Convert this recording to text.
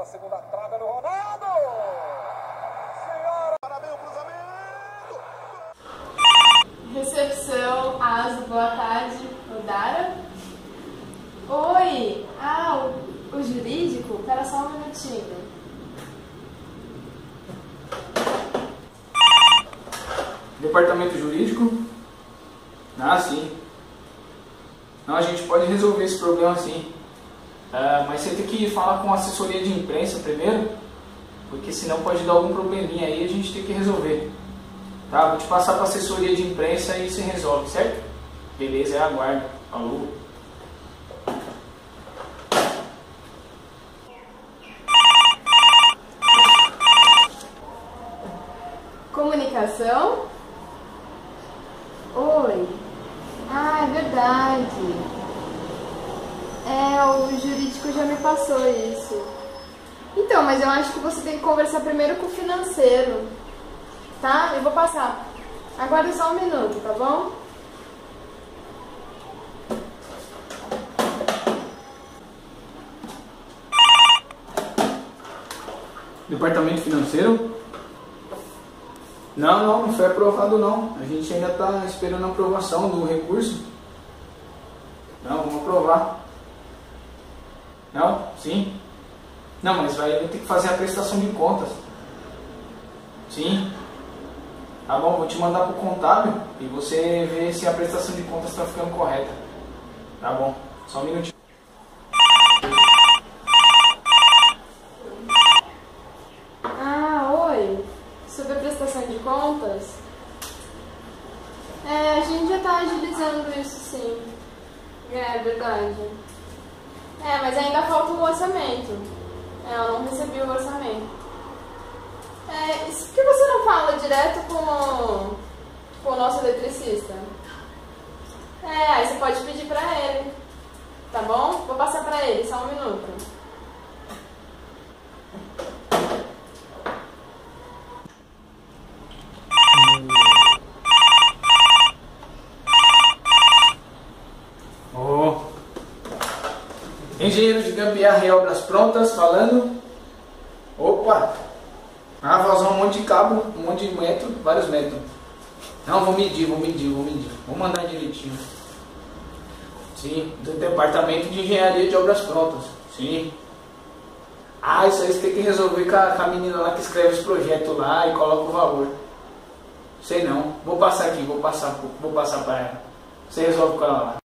A segunda trave no Ronaldo! Senhora! Parabéns, cruzamento! Recepção, Aso, boa tarde. Odara? Oi! Ah, o, o jurídico? Espera só um minutinho. Departamento jurídico? Ah, sim. Não, a gente pode resolver esse problema sim. Ah, mas você tem que falar com a assessoria de imprensa primeiro, porque senão pode dar algum probleminha aí e a gente tem que resolver. Tá? Vou te passar para a assessoria de imprensa e você resolve, certo? Beleza, é aguardo. Falou. Comunicação? Oi. Ah, é verdade. O jurídico já me passou isso. Então, mas eu acho que você tem que conversar primeiro com o financeiro. Tá? Eu vou passar. Aguarde só um minuto, tá bom? Departamento financeiro? Não, não, não foi aprovado não. A gente ainda está esperando a aprovação do recurso. Não, vamos aprovar. Não? Sim? Não, mas vai ter que fazer a prestação de contas. Sim? Tá bom, vou te mandar pro contábil e você vê se a prestação de contas está ficando correta. Tá bom, só um minutinho. Ah, oi. Sobre a prestação de contas? É, a gente já tá agilizando isso sim. É verdade. É, mas ainda falta o orçamento. É, eu não recebi o orçamento. É, isso por que você não fala direto com, com o nosso eletricista? É, aí você pode pedir pra ele. Tá bom? Vou passar pra ele, só um minuto. Engenheiro de gambiarra e obras prontas falando. Opa! Ah, vazou um monte de cabo, um monte de metro, vários metros. Não, vou medir, vou medir, vou medir. Vou mandar direitinho. Sim, do departamento de engenharia de obras prontas. Sim. Ah, isso aí você tem que resolver com a, com a menina lá que escreve os projetos lá e coloca o valor. Sei não. Vou passar aqui, vou passar, vou passar para ela. Você resolve com ela lá.